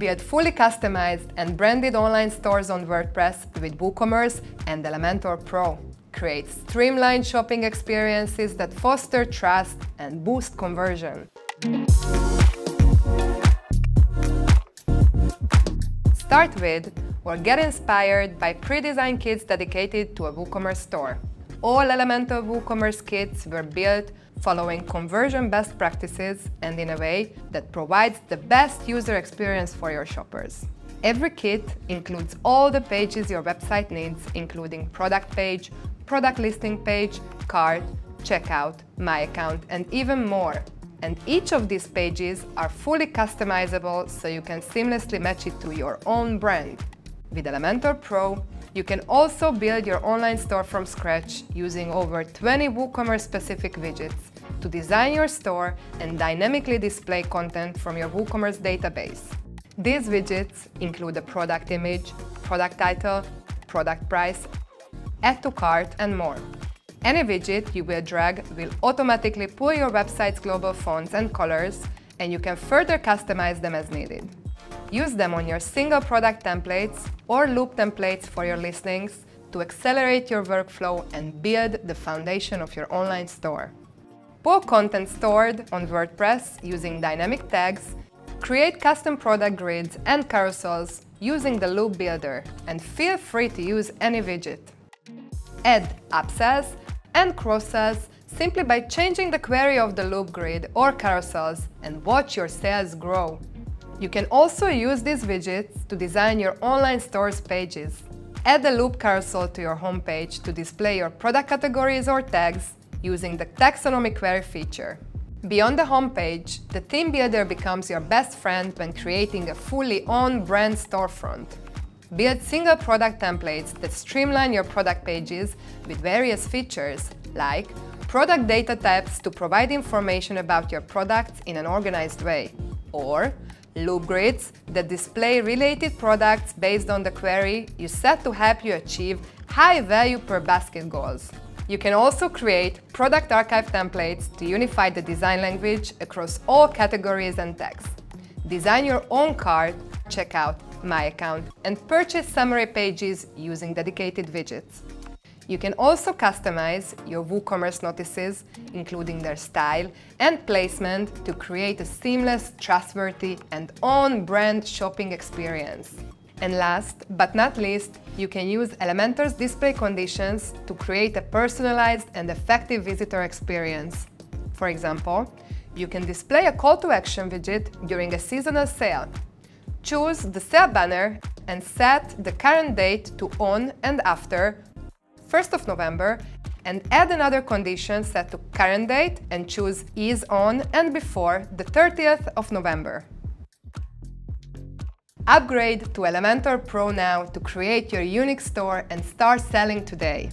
Build fully customized and branded online stores on WordPress with WooCommerce and Elementor Pro. Create streamlined shopping experiences that foster trust and boost conversion. Start with or get inspired by pre-designed kits dedicated to a WooCommerce store. All Elementor WooCommerce kits were built following conversion best practices and in a way that provides the best user experience for your shoppers. Every kit includes all the pages your website needs, including product page, product listing page, cart, checkout, my account, and even more. And each of these pages are fully customizable so you can seamlessly match it to your own brand. With Elementor Pro, you can also build your online store from scratch using over 20 WooCommerce specific widgets to design your store and dynamically display content from your WooCommerce database. These widgets include a product image, product title, product price, add to cart and more. Any widget you will drag will automatically pull your website's global fonts and colors, and you can further customize them as needed. Use them on your single product templates or loop templates for your listings to accelerate your workflow and build the foundation of your online store. Pull content stored on WordPress using dynamic tags, create custom product grids and carousels using the Loop Builder, and feel free to use any widget. Add upsells and cross-sells simply by changing the query of the loop grid or carousels and watch your sales grow. You can also use these widgets to design your online store's pages. Add a loop carousel to your homepage to display your product categories or tags using the taxonomy query feature. Beyond the homepage, the theme builder becomes your best friend when creating a fully on-brand storefront. Build single product templates that streamline your product pages with various features, like product data tabs to provide information about your products in an organized way, or loop grids that display related products based on the query you set to help you achieve high value per basket goals. You can also create product archive templates to unify the design language across all categories and tags. Design your own cart, checkout, my account, and purchase summary pages using dedicated widgets. You can also customize your WooCommerce notices, including their style and placement to create a seamless, trustworthy, and on-brand shopping experience. And last but not least, you can use Elementor's display conditions to create a personalized and effective visitor experience. For example, you can display a call to action widget during a seasonal sale Choose the sale banner and set the current date to on and after 1st of November and add another condition set to current date and choose is on and before the 30th of November. Upgrade to Elementor Pro now to create your unique store and start selling today.